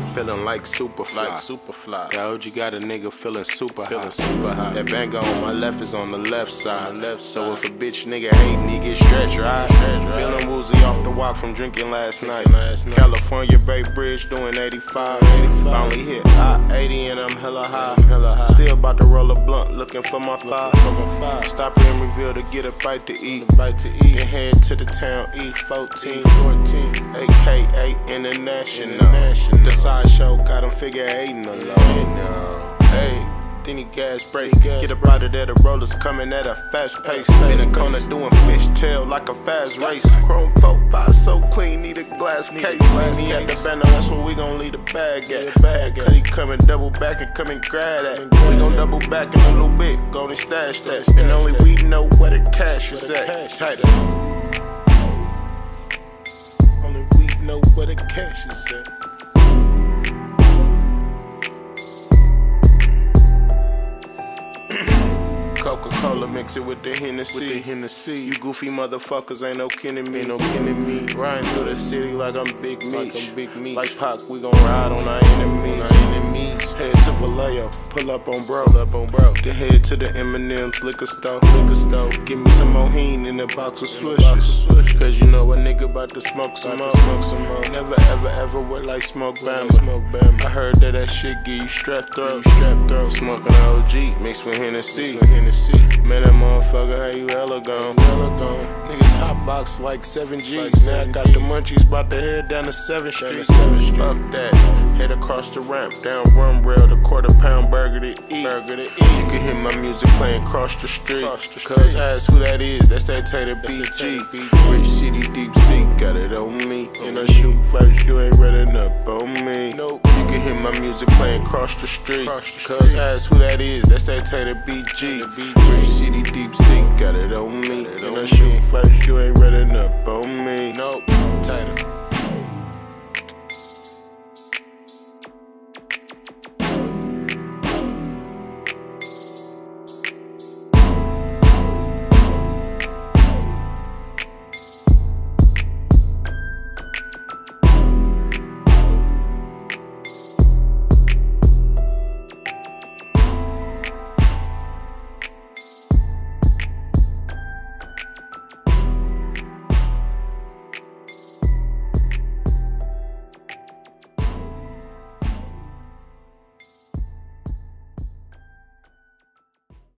feeling like Superfly. Like Superfly. Yeah, you got a nigga feeling super Feeling high. super high. That banger on my left is on the left side. left so if a bitch nigga hating, he get stretched, right? Feeling woozy off the walk from drinking last night. last night. California Bay Bridge doing 85. 85. Finally hit I-80 and I'm hella high. hella high. Still about to roll a blunt, looking for my five. for my five. Stop in Reveal to get a bite to eat. Bite to eat. And head to the town E14. 14. AKA International. International. The sideshow got him figure eighting alone. Hey. Then he gas break. Get up out of there, the rollers coming at a fast pace. In the corner doing fishtail like a fast race. Chrome 4 5 so clean, need a glass case. glass Me at the banner, that's where we gon' leave the bag at. bag at. Cause he coming double back and coming grab grab We gon' double back in a little bit, gon' stash that. And only we know where the cash is at. at. Only we know where the cash is at. Coca-Cola, mix it with the Hennessy. With the Hennessy. You goofy motherfuckers ain't no kidding me. Ain't no kidding me. Riding through the city like I'm Big Meech. Like I'm Big Meech. Like Pac, we gon' ride on our enemies. Our enemies. Head to Vallejo, pull up on bro. Pull up on bro. Then head to the M&M's liquor store. Liquor store. Give me some Moheen in a box of box swishes. Cause you know a nigga about to smoke some more. to smoke some more. Never ever ever wet like smoke. Like smoke Bama. I heard that that shit give you throat. you strep throat. Smoking OG mixed with Hennessy. Mixed with Hennessy. Man, that motherfucker, how you hella gone? Hella gone. Niggas hotbox like 7 G's. Like now I 7 got the munchies, about to head down to 7th Street. to 7th Street. Fuck that. Head across the ramp, down rum rail, the quarter pound burger to eat. Burger to eat. You can hear my music playing across the street. Cause street. ask who that is, that's that Tater BG. Rich City Deep Sea, got it on me. And I shoot first, you ain't running up on me. Nope. You can hear my music playing across the street. Cause street. ask who that is, that's that Tater BG. Rich City Deep Sea, got it on me. And I shoot first, you ain't running up on me.